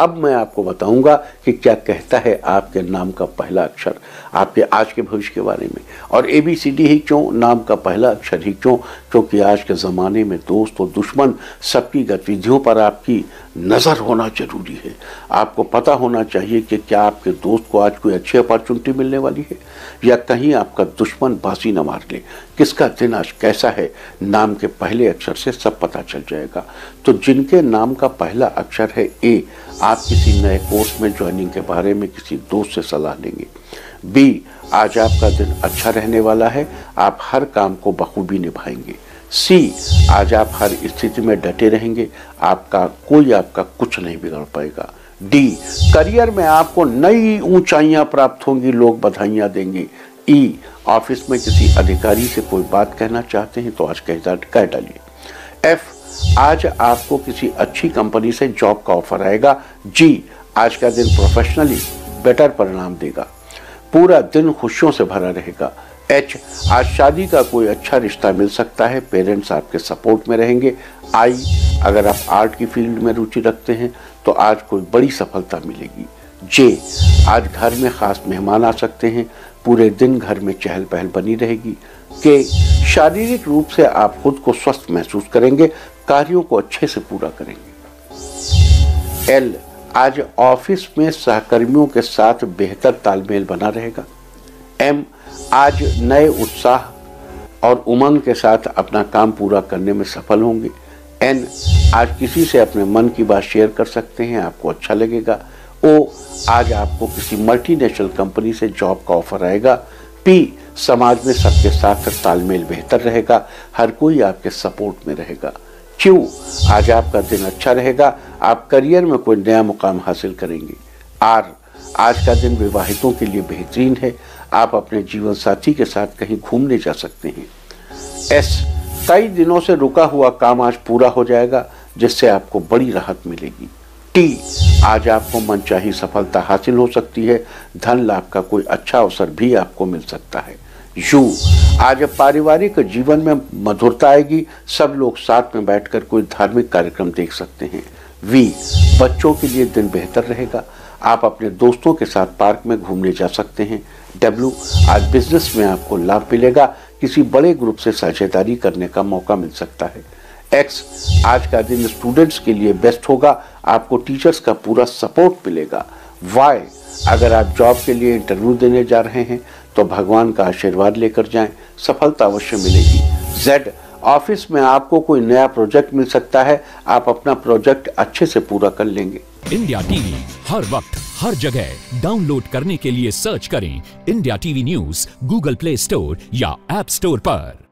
अब मैं आपको बताऊँगा कि क्या कहता है आपके नाम का पहला अक्षर, आपके आज के भविष्य के बारे में। और ए बी सी डी ही क्यों, नाम का पहला अक्षर ही क्यों? क्योंकि आज के ज़माने में दोस्त और दुश्मन सबकी गतिविधियों पर आपकी नज़र होना ज़रूरी है। आपको पता होना चाहिए कि क्या आपके दोस्त को आज कोई अच्छी अपॉर्चुनिटी मिलने वाली है? या कहीं आपका दुश्मन बासी न मार ले। किसका दिन आज कैसा है? नाम के पहले अक्षर से सब पता चल जाएगा। तो जिनके नाम का पहला अक्षर है ए आप किसी नए कोर्स में ज्वाइनिंग के बारे में किसी दोस्त से सलाह लेंगे। बी आज आपका दिन अच्छा रहने वाला है। आप हर काम को बखूबी निभाएँगे। सी आज आप हर स्थिति में डटे रहेंगे। आपका कोई आपका कुछ नहीं बिगड़ पाएगा। डी करियर में आपको नई ऊंचाइयाँ प्राप्त होंगी लोग बधाइयाँ देंगे। ई e, ऑफ़िस में किसी अधिकारी से कोई बात कहना चाहते हैं तो आज कह डालिए। एफ़ आज आपको किसी अच्छी कंपनी से जॉब का ऑफ़र आएगा। जी, आज का दिन प्रोफेशनली बेटर परिणाम देगा। पूरा दिन खुशियों से भरा रहेगा। एच आज शादी का कोई अच्छा रिश्ता मिल सकता है। पेरेंट्स आपके सपोर्ट में रहेंगे। आई अगर आप आर्ट की फ़ील्ड में रुचि रखते हैं तो आज कोई बड़ी सफलता मिलेगी। जे, आज घर में खास मेहमान आ सकते हैं। पूरे दिन घर में चहल पहल बनी रहेगी के शारीरिक रूप से आप खुद को स्वस्थ महसूस करेंगे, कार्यों को अच्छे से पूरा करेंगे। एल, आज ऑफ़िस में सहकर्मियों के साथ बेहतर तालमेल बना रहेगा। एम, आज नए उत्साह और उमंग के साथ अपना काम पूरा करने में सफल होंगे। एन, आज किसी से अपने मन की बात शेयर कर सकते हैं, आपको अच्छा लगेगा। ओ, आज आपको किसी मल्टीनेशनल कंपनी से जॉब का ऑफ़र आएगा। पी समाज में सबके साथ तालमेल बेहतर रहेगा। हर कोई आपके सपोर्ट में रहेगा। क्यों आज आपका दिन अच्छा रहेगा। आप करियर में कोई नया मुकाम हासिल करेंगे। आर आज का दिन विवाहितों के लिए बेहतरीन है। आप अपने जीवन साथी के साथ कहीं घूमने जा सकते हैं। एस कई दिनों से रुका हुआ काम आज पूरा हो जाएगा, जिससे आपको बड़ी राहत मिलेगी। टी। आज आपको मनचाही सफलता हासिल हो सकती है। धन लाभ का कोई अच्छा अवसर भी आपको मिल सकता है। यू, आज पारिवारिक जीवन में मधुरता आएगी। सब लोग साथ में बैठकर कोई धार्मिक कार्यक्रम देख सकते हैं। वी, बच्चों के लिए दिन बेहतर रहेगा। आप अपने दोस्तों के साथ पार्क में घूमने जा सकते हैं। डब्ल्यू आज बिज़नेस में आपको लाभ मिलेगा। किसी बड़े ग्रुप से साझेदारी करने का मौका मिल सकता है। एक्स आज का दिन स्टूडेंट्स के लिए बेस्ट होगा, आपको टीचर्स का पूरा सपोर्ट मिलेगा। वाई अगर आप जॉब के लिए इंटरव्यू देने जा रहे हैं तो भगवान का आशीर्वाद लेकर जाएँ, सफलता अवश्य मिलेगी। जेड ऑफ़िस में आपको कोई नया प्रोजेक्ट मिल सकता है, आप अपना प्रोजेक्ट अच्छे से पूरा कर लेंगे। इंडिया टीवी हर वक्त, हर जगह। डाउनलोड करने के लिए सर्च करें India TV news Google Play store या एप स्टोर पर।